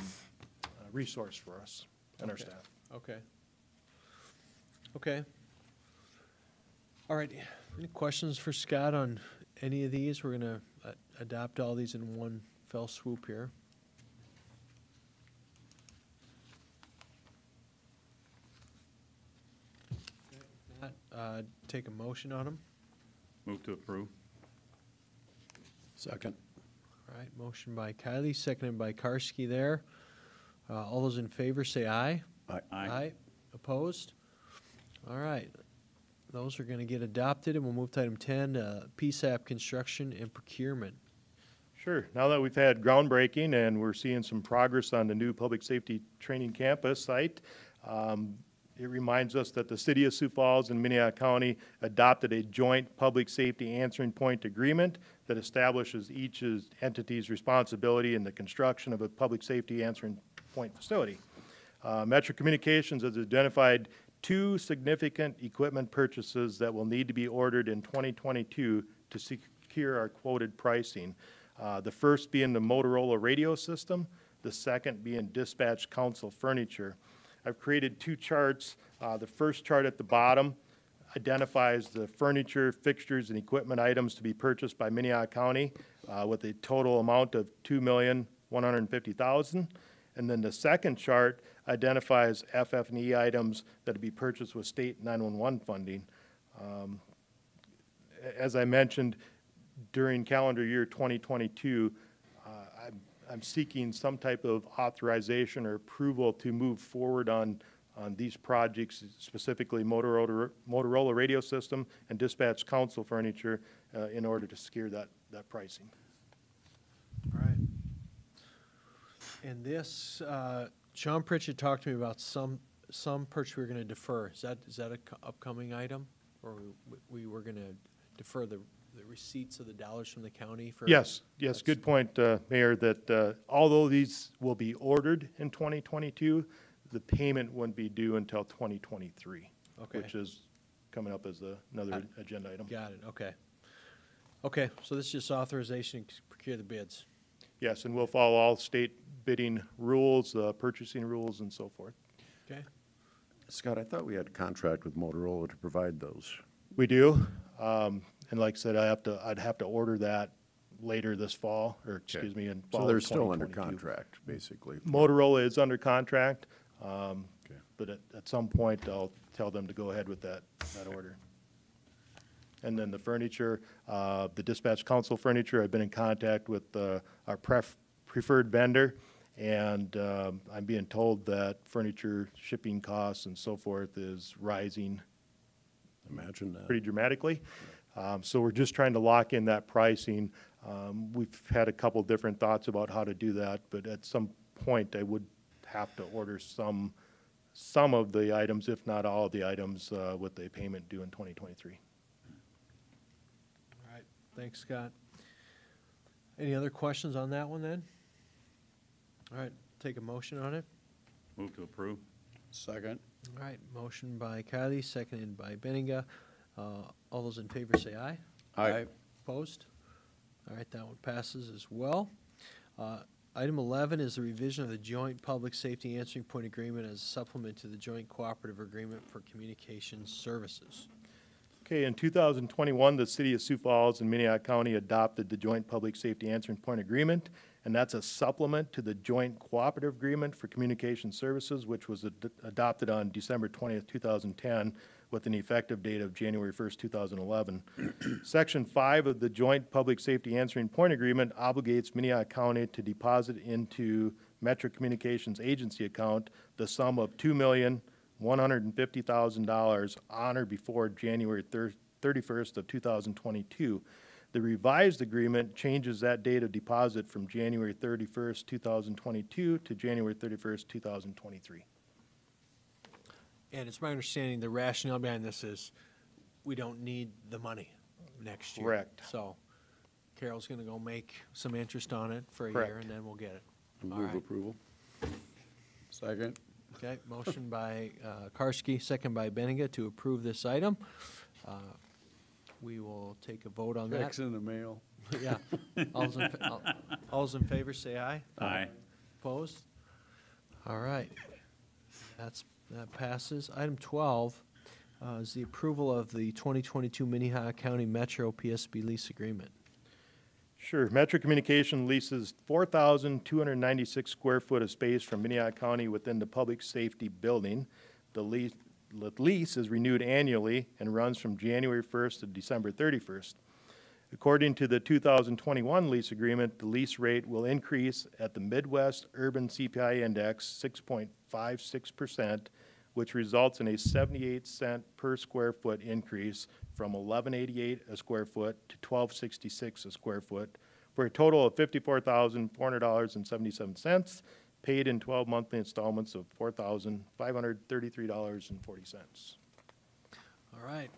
uh, resource for us and our Okay. staff. Okay. Okay. All right, any questions for Scott on any of these? We're gonna uh, adopt all these in one fell swoop here. Uh, Take a motion on them. Move to approve. Second. All right, motion by Kylie, seconded by Karsky there. Uh, All those in favor say aye. Aye. Aye. Opposed? All right. Those are going to get adopted, and we'll move to item 10, uh, PSAP construction and procurement. Sure. Now that we've had groundbreaking and we're seeing some progress on the new public safety training campus site, um, it reminds us that the city of Sioux Falls and Minnehaha County adopted a joint public safety answering point agreement that establishes each entity's responsibility in the construction of a public safety answering point facility. Uh, Metro Communications has identified two significant equipment purchases that will need to be ordered in 2022 to secure our quoted pricing. Uh, The first being the Motorola radio system, the second being dispatch console furniture. I've created two charts. Uh, The first chart at the bottom identifies the furniture, fixtures, and equipment items to be purchased by Minnehaha County uh, with a total amount of two million, one hundred and then the second chart identifies FF&E items that to be purchased with state nine-one-one funding. Um, As I mentioned, during calendar year twenty twenty-two, uh, I'm, seeking some type of authorization or approval to move forward on, on these projects, specifically Motorola, Motorola radio system and dispatch console furniture, uh, in order to secure that, that pricing. All right. And this, uh, Sean Pritchett talked to me about some, some purchase we were gonna defer. Is that, is that an upcoming item? Or we, we were gonna defer the, the receipts of the dollars from the county for? Yes, yes, good point, uh, Mayor, that uh, although these will be ordered in 2022, the payment wouldn't be due until 2023. Okay. Which is coming up as a- another agenda item. Got it, okay. Okay, so this is just authorization to procure the bids. Yes, and we'll follow all state bidding rules, uh, purchasing rules, and so forth. Okay? Scott, I thought we had a contract with Motorola to provide those. We do, um, and like I said, I have to, I'd have to order that later this fall, or excuse me, in fall So of they're still under 2022. contract, basically. Motorola is under contract, um, Okay. but at, at some point, I'll tell them to go ahead with that, that order. And then the furniture, uh, the dispatch console furniture, I've been in contact with, uh, our pref, preferred vendor, and, um, I'm being told that furniture shipping costs and so forth is rising Imagine that. pretty dramatically. Um, So we're just trying to lock in that pricing. Um, We've had a couple different thoughts about how to do that, but at some point, I would have to order some, some of the items, if not all of the items, uh, with a payment due in 2023. All right, thanks, Scott. Any other questions on that one then? All right, take a motion on it. Move to approve. Second. All right, motion by Kylie, seconded by Beninga. Uh, All those in favor say aye. Aye. Opposed? All right, that one passes as well. Uh, Item 11 is the revision of the Joint Public Safety Answering Point Agreement as a supplement to the Joint Cooperative Agreement for Communication Services. Okay, in 2021, the city of Sioux Falls and Minnehaha County adopted the Joint Public Safety Answering Point Agreement, and that's a supplement to the Joint Cooperative Agreement for Communication Services, which was ad- adopted on December 20th, 2010, with an effective date of January 1st, 2011. Section 5 of the Joint Public Safety Answering Point Agreement obligates Minnehaha County to deposit into Metro Communications Agency account the sum of two million one hundred and fifty thousand dollars on or before January thirty-first of two thousand twenty-two. The revised agreement changes that date of deposit from January thirty-first, two thousand twenty-two to January thirty-first, two thousand twenty-three. And it's my understanding the rationale behind this is we don't need the money next year. Correct. So Carol's going to go make some interest on it for a Correct. year and then we'll get it. All Move right. approval. Second. Okay, motion by uh, Karsky, second by Beninga to approve this item. Uh, We will take a vote on that. Checks in the mail. Yeah. All's in, fa- all- all's in favor, say aye. Aye. Opposed? All right. That's, that passes. Item 12 uh, is the approval of the 2022 Minnehaha County Metro PSB lease agreement. Sure. Metro Communication leases four thousand two hundred ninety-six square foot of space from Minnehaha County within the public safety building. The lease, the lease is renewed annually and runs from January first to December thirty-first. According to the two thousand twenty-one lease agreement, the lease rate will increase at the Midwest Urban CPI Index six point five six percent, which results in a seventy-eight cent per square foot increase from eleven eighty-eight a square foot to twelve sixty-six a square foot, for a total of fifty-four thousand four hundred dollars and seventy-seven cents, paid in twelve monthly installments of four thousand five hundred thirty-three dollars and forty cents. All right.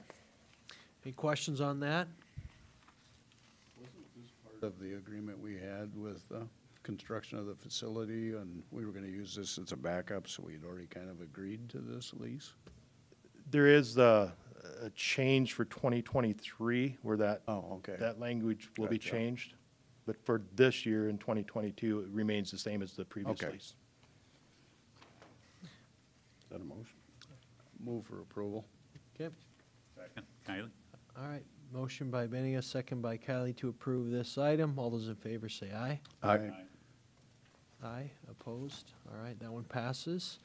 Any questions on that? Wasn't this part of the agreement we had with the construction of the facility, and we were gonna use this as a backup, so we'd already kind of agreed to this lease. There is a, a change for 2023 where that, Oh, okay. that language will be Gotcha. changed. But for this year in 2022, it remains the same as the previous Okay. lease. Is that a motion? Move for approval. Okay, Second. Kylie? all right. Motion by Beninga, second by Kylie to approve this item. All those in favor say aye. Aye. Aye, opposed. All right, that one passes.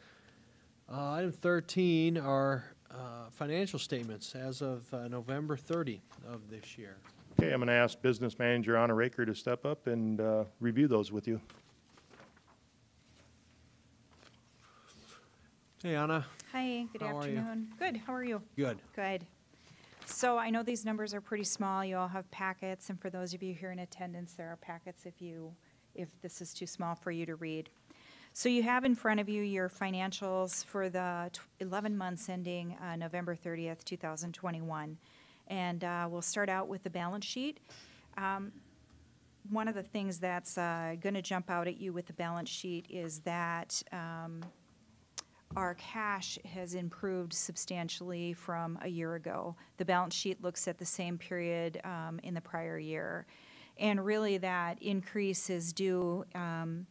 Uh, Item 13 are uh, financial statements as of uh, November 30 of this year. Okay, I'm going to ask Business Manager Anna Raker to step up and uh, review those with you. Hey, Anna. Hi, good How are you? afternoon. Good, how are you? Good. Good. So I know these numbers are pretty small. You all have packets, and for those of you here in attendance, there are packets if you, if this is too small for you to read. So you have in front of you your financials for the tw- 11 months ending uh, November 30th, 2021. And uh, we'll start out with the balance sheet. Um, One of the things that's going to jump out at you with the balance sheet is that um, our cash has improved substantially from a year ago. The balance sheet looks at the same period um, in the prior year. And really, that increase is due um,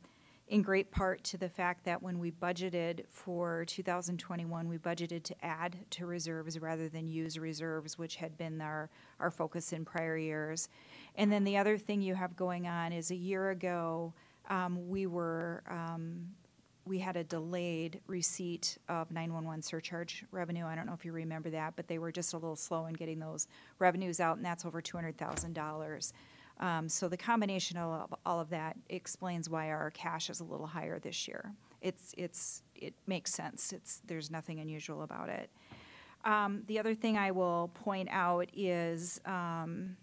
in great part to the fact that when we budgeted for 2021, we budgeted to add to reserves rather than use reserves, which had been our, our focus in prior years. And then the other thing you have going on is a year ago, um, we were um, we had a delayed receipt of 911 surcharge revenue. I don't know if you remember that, but they were just a little slow in getting those revenues out, and that's over $200,000. Um, So the combination of all of that explains why our cash is a little higher this year. It's, it's, it makes sense. It's, there's nothing unusual about it. Um, The other thing I will point out is um,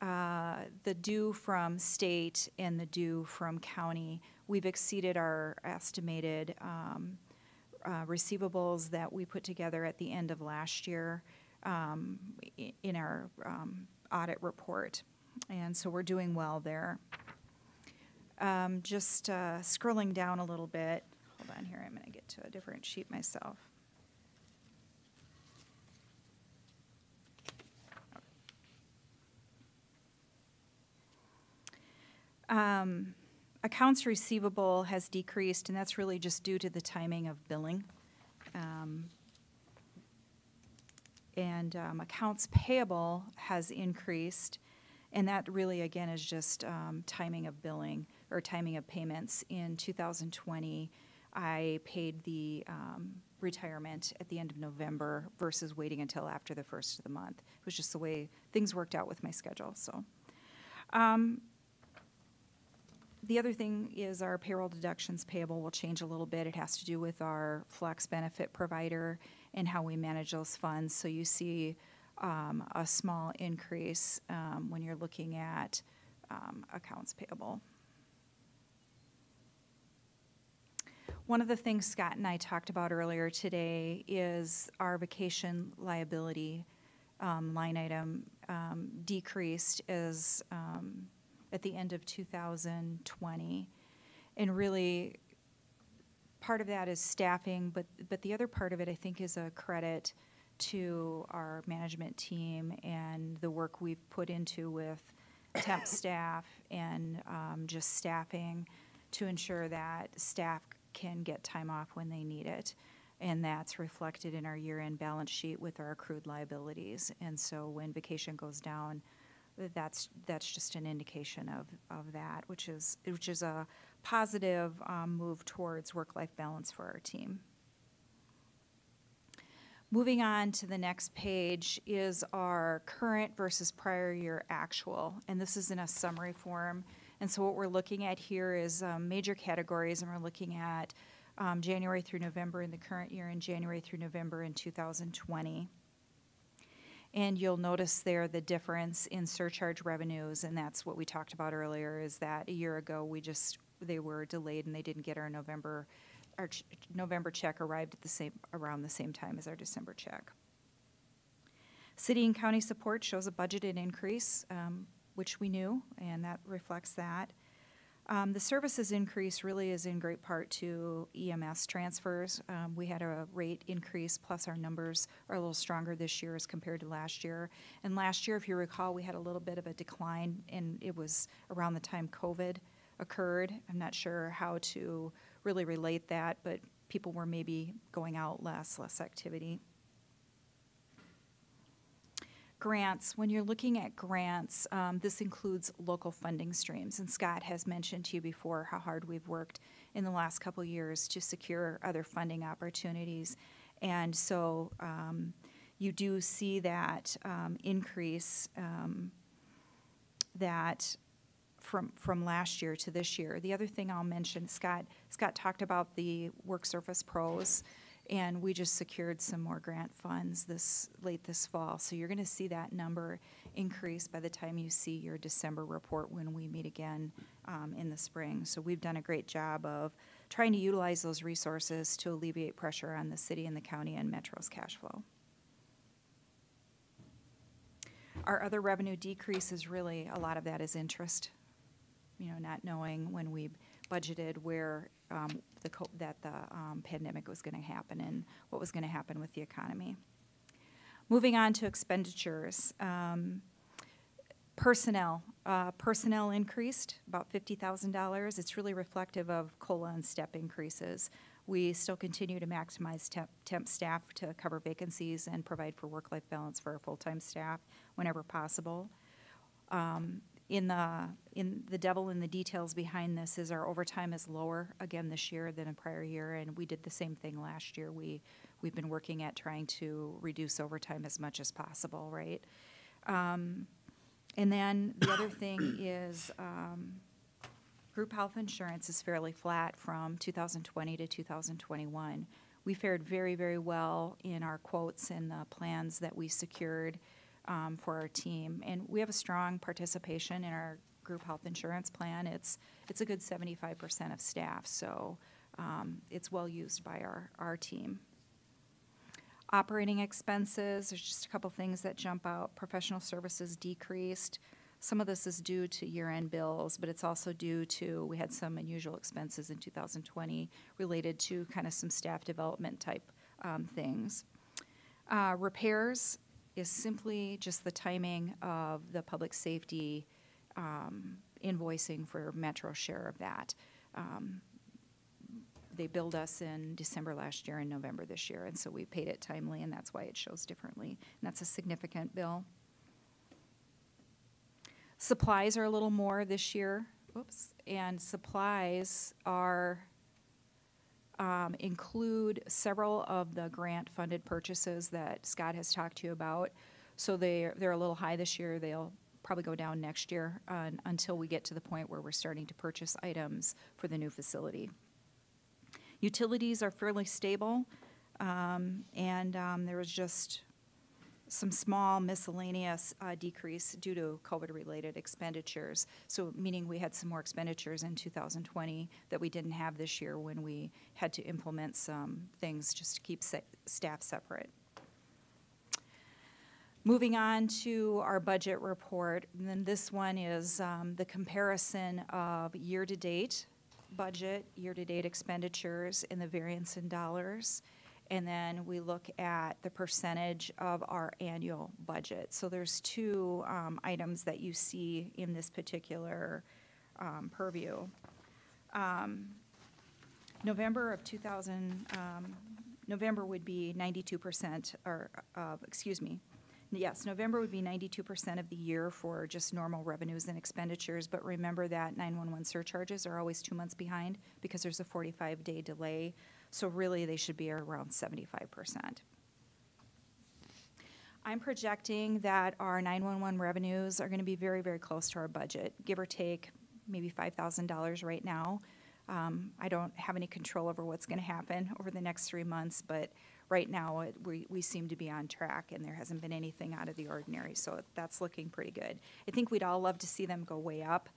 uh, the due from state and the due from county, we've exceeded our estimated um, uh, receivables that we put together at the end of last year um, in our um, audit report. And so we're doing well there. Um, Just uh, scrolling down a little bit, hold on here, I'm going to get to a different sheet myself. Um, Accounts receivable has decreased, and that's really just due to the timing of billing. Um, And um, accounts payable has increased, and that really, again, is just um, timing of billing or timing of payments. In 2020, I paid the um, retirement at the end of November versus waiting until after the first of the month. It was just the way things worked out with my schedule, so. Um, the other thing is our payroll deductions payable will change a little bit. It has to do with our flex benefit provider and how we manage those funds. So you see um, a small increase um, when you're looking at um, accounts payable. One of the things Scott and I talked about earlier today is our vacation liability um, line item um, decreased as, um, at the end of 2020. And really, part of that is staffing, but, but the other part of it, I think, is a credit to our management team and the work we've put into with temp staff and um, just staffing to ensure that staff can get time off when they need it. And that's reflected in our year-end balance sheet with our accrued liabilities. And so when vacation goes down, that's, that's just an indication of, of that, which is, which is a positive um, move towards work-life balance for our team. Moving on to the next page is our current versus prior year actual, and this is in a summary form. And so what we're looking at here is um, major categories, and we're looking at um, January through November in the current year and January through November in 2020. And you'll notice there the difference in surcharge revenues, and that's what we talked about earlier, is that a year ago, we just, they were delayed and they didn't get our November, our ch- November check arrived at the same, around the same time as our December check. City and county support shows a budgeted increase, um, which we knew, and that reflects that. Um, the services increase really is in great part to EMS transfers. Um, we had a rate increase, plus our numbers are a little stronger this year as compared to last year. And last year, if you recall, we had a little bit of a decline, and it was around the time COVID occurred. I'm not sure how to really relate that, but people were maybe going out less, less activity. Grants, when you're looking at grants, um, this includes local funding streams. And Scott has mentioned to you before how hard we've worked in the last couple years to secure other funding opportunities. And so um, you do see that um, increase um, that from, from last year to this year. The other thing I'll mention, Scott, Scott talked about the Work Surface Pros, and we just secured some more grant funds this, late this fall. So you're gonna see that number increase by the time you see your December report when we meet again um, in the spring. So we've done a great job of trying to utilize those resources to alleviate pressure on the city and the county and Metro's cash flow. Our other revenue decrease is really, a lot of that is interest. You know, not knowing when we budgeted where um, the, that the um, pandemic was going to happen and what was going to happen with the economy. Moving on to expenditures. Um, Personnel, uh, personnel increased about fifty thousand dollars. It's really reflective of COLA and step increases. We still continue to maximize temp, temp staff to cover vacancies and provide for work-life balance for our full-time staff whenever possible. Um, in the, in the devil in the details behind this is our overtime is lower again this year than a prior year, and we did the same thing last year. We, we've been working at trying to reduce overtime as much as possible, right? Um, and then the other thing is, um, group health insurance is fairly flat from 2020 to 2021. We fared very, very well in our quotes and the plans that we secured um, for our team. And we have a strong participation in our group health insurance plan. It's, it's a good 75% of staff, so um, it's well used by our, our team. Operating expenses, there's just a couple things that jump out. Professional services decreased. Some of this is due to year-end bills, but it's also due to, we had some unusual expenses in 2020 related to kind of some staff development type um, things. Uh, repairs is simply just the timing of the public safety um, invoicing for Metro share of that. Um, they billed us in December last year and November this year, and so we paid it timely, and that's why it shows differently. And that's a significant bill. Supplies are a little more this year, oops, and supplies are, um, include several of the grant-funded purchases that Scott has talked to you about. So they're, they're a little high this year, they'll probably go down next year, uh, until we get to the point where we're starting to purchase items for the new facility. Utilities are fairly stable, um, and um, there was just some small miscellaneous uh, decrease due to COVID-related expenditures. So meaning we had some more expenditures in 2020 that we didn't have this year when we had to implement some things just to keep se- staff separate. Moving on to our budget report, and then this one is um, the comparison of year-to-date budget, year-to-date expenditures, and the variance in dollars. And then we look at the percentage of our annual budget. So there's two um, items that you see in this particular um, purview. Um, November of 2000, um, November would be 92%, or, uh, excuse me, Yes, November would be ninety-two percent of the year for just normal revenues and expenditures, but remember that nine-one-one surcharges are always two months behind because there's a forty-five day delay, so really they should be around seventy-five percent. I'm projecting that our nine-one-one revenues are gonna be very, very close to our budget, give or take maybe five thousand dollars right now. Um, I don't have any control over what's gonna happen over the next three months, but right now, it, we, we seem to be on track, and there hasn't been anything out of the ordinary, so that's looking pretty good. I think we'd all love to see them go way up,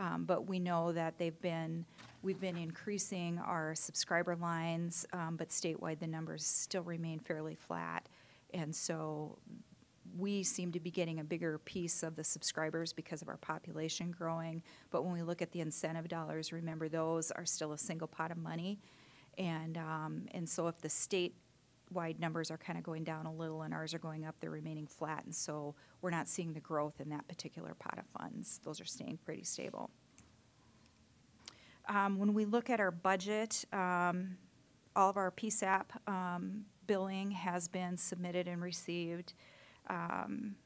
um, but we know that they've been, we've been increasing our subscriber lines, um, but statewide, the numbers still remain fairly flat. And so we seem to be getting a bigger piece of the subscribers because of our population growing. But when we look at the incentive dollars, remember those are still a single pot of money. And, um, and so if the statewide numbers are kind of going down a little and ours are going up, they're remaining flat. And so we're not seeing the growth in that particular pot of funds. Those are staying pretty stable. Um, when we look at our budget, um, all of our PSAP um, billing has been submitted and received. Um,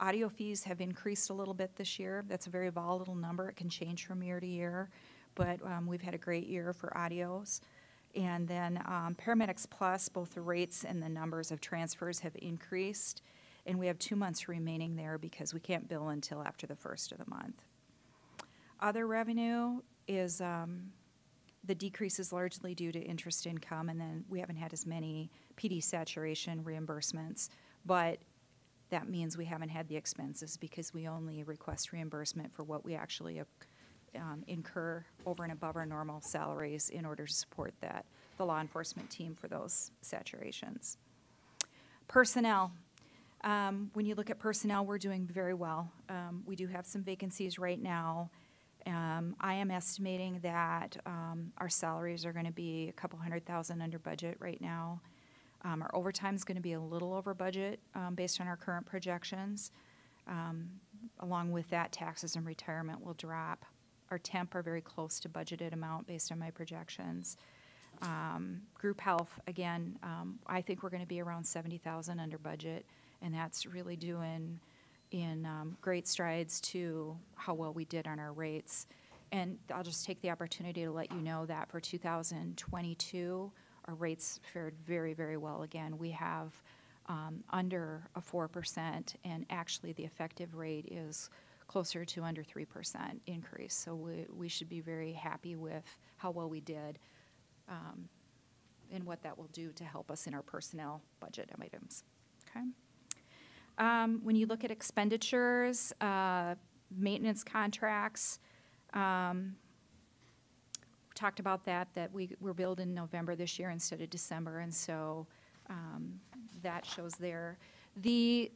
Audio fees have increased a little bit this year. That's a very volatile number. It can change from year to year, but um, we've had a great year for audios. And then um, Paramedics Plus, both the rates and the numbers of transfers have increased. And we have two months remaining there because we can't bill until after the first of the month. Other revenue is, um, the decrease is largely due to interest income, and then we haven't had as many PD saturation reimbursements. But that means we haven't had the expenses because we only request reimbursement for what we actually um, incur over and above our normal salaries in order to support that, the law enforcement team for those saturations. Personnel. Um, when you look at personnel, we're doing very well. Um, we do have some vacancies right now. Um, I am estimating that um, our salaries are going to be a couple hundred thousand under budget right now. Um, our overtime is going to be a little over budget based on our current projections. Um, along with that, taxes and retirement will drop. Our temp are very close to budgeted amount based on my projections. Um, group health, again, um, I think we're going to be around seventy thousand under budget, and that's really doing in um, great strides to how well we did on our rates. And I'll just take the opportunity to let you know that for 2022, our rates fared very, very well again. We have um, under a 4%, and actually the effective rate is closer to under 3% increase. So we, we should be very happy with how well we did um, and what that will do to help us in our personnel budget items. Okay? Um, when you look at expenditures, uh, maintenance contracts, um, talked about that, that we, we're billed in November this year instead of December, and so, um, that shows there. The,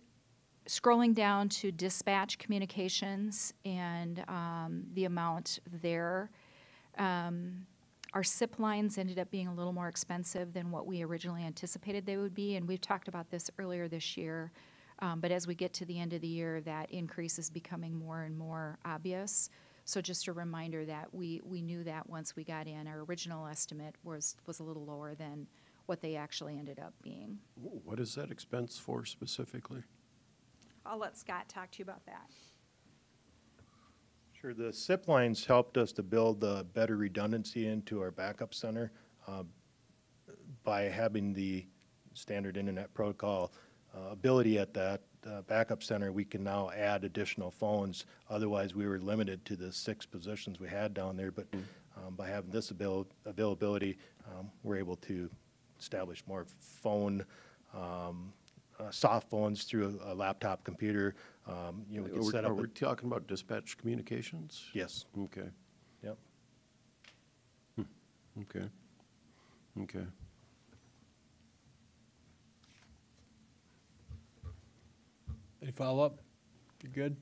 scrolling down to dispatch communications and, um, the amount there, um, our SIP lines ended up being a little more expensive than what we originally anticipated they would be, and we've talked about this earlier this year. Um, but as we get to the end of the year, that increase is becoming more and more obvious. So just a reminder that we, we knew that once we got in. Our original estimate was, was a little lower than what they actually ended up being. What is that expense for specifically? I'll let Scott talk to you about that. Sure, the SIP lines helped us to build uh, better redundancy into our backup center uh, by having the standard internet protocol uh, ability at that uh, backup center. We can now add additional phones. Otherwise, we were limited to the six positions we had down there. But um, by having this avail- availability, um, we're able to establish more phone, um, uh, soft phones through a a laptop computer. Um, You know, we Are can we- set Are up. a- we talking about dispatch communications? Yes, Okay, yep. okay, okay. Any follow-up? You good?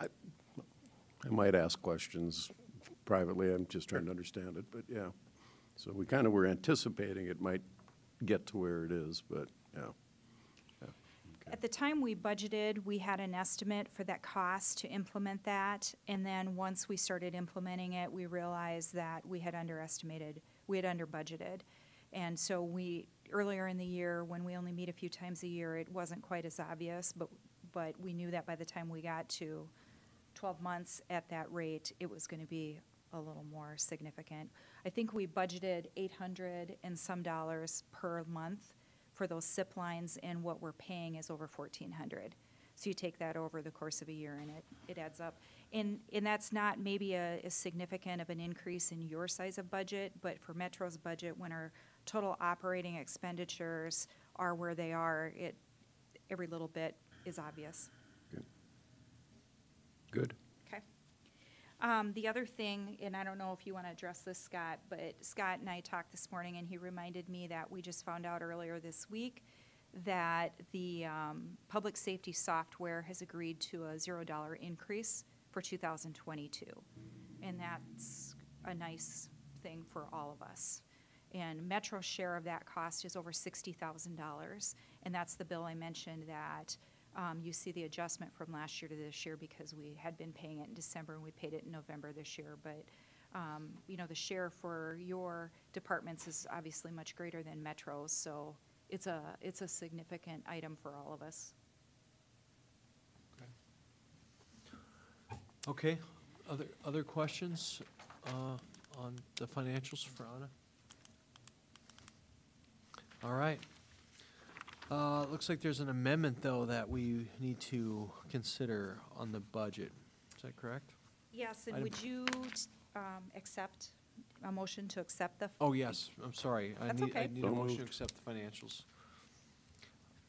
I might ask questions privately, I'm just trying to understand it, but yeah. So we kind of were anticipating it might get to where it is, but, yeah. At the time we budgeted, we had an estimate for that cost to implement that. And then once we started implementing it, we realized that we had underestimated, we had under budgeted. And so we, earlier in the year, when we only meet a few times a year, it wasn't quite as obvious, but, but we knew that by the time we got to twelve months at that rate, it was gonna be a little more significant. I think we budgeted eight hundred and some dollars per month for those SIP lines, and what we're paying is over fourteen hundred. So you take that over the course of a year, and it, it adds up. And, and that's not maybe a, significant of an increase in your size of budget, but for Metro's budget, when our total operating expenditures are where they are, it, every little bit is obvious. Good. Okay. Um, the other thing, and I don't know if you want to address this, Scott, but Scott and I talked this morning, and he reminded me that we just found out earlier this week that the um, public safety software has agreed to a $0 increase for 2022. And that's a nice thing for all of us. And Metro's share of that cost is over $60,000. And that's the bill I mentioned that um, you see the adjustment from last year to this year because we had been paying it in December and we paid it in November this year. But, um, you know, the share for your departments is obviously much greater than Metro's. So it's a, it's a significant item for all of us. Okay, other, other questions uh, on the financials for Anna? All right. Uh, Looks like there's an amendment, though, that we need to consider on the budget. Is that correct? Yes, and Item- would you um, accept, a motion to accept the? Oh, yes, I'm sorry. I That's need, I okay. need a So motion to moved. accept the financials.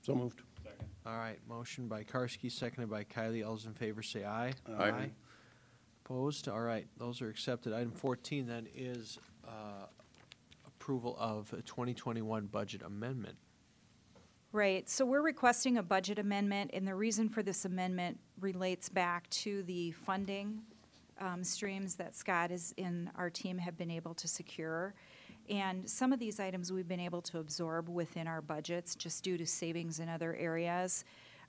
So moved. Second. All right, motion by Karsky, seconded by Kylie. All those in favor say aye. Aye. Opposed? All right, those are accepted. Item 14 then is uh, approval of a 2021 budget amendment. Right, so we're requesting a budget amendment, and the reason for this amendment relates back to the funding um, streams that Scott is in our team have been able to secure. And some of these items we've been able to absorb within our budgets just due to savings in other areas.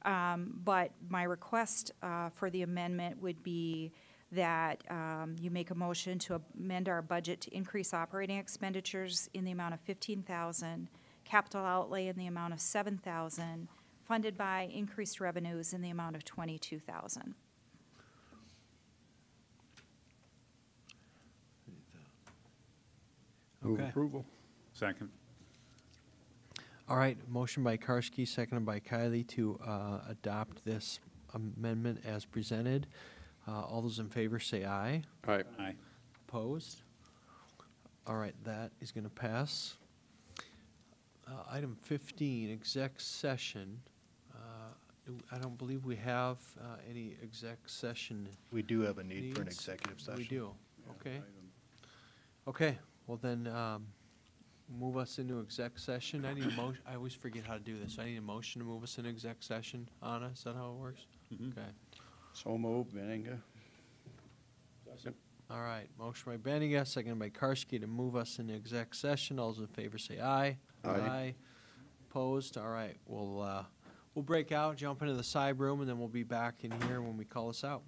Um, But my request uh, for the amendment would be that um, you make a motion to amend our budget to increase operating expenditures in the amount of fifteen thousand, capital outlay in the amount of seven thousand, funded by increased revenues in the amount of twenty-two thousand. Move Okay. approval. Second. All right, motion by Karsky, seconded by Kylie to uh, adopt this amendment as presented. Uh, All those in favor say aye. Aye. Aye. Opposed? All right, that is going to pass. Uh, Item 15, exec session. Uh, do- I don't believe we have uh, any exec session We do have a need for an Needs? executive session. We do, okay. Okay, well then, um, move us into exec session. I need a motion, I always forget how to do this. I need a motion to move us into exec session. Anna, is that how it works? Mhm. Okay. So moved, Beninga. All right, motion by Beninga, second by Karsky to move us into exec session. All those in favor say aye. Aye. Opposed? All right, we'll, uh, we'll break out, jump into the side room, and then we'll be back in here when we call us out.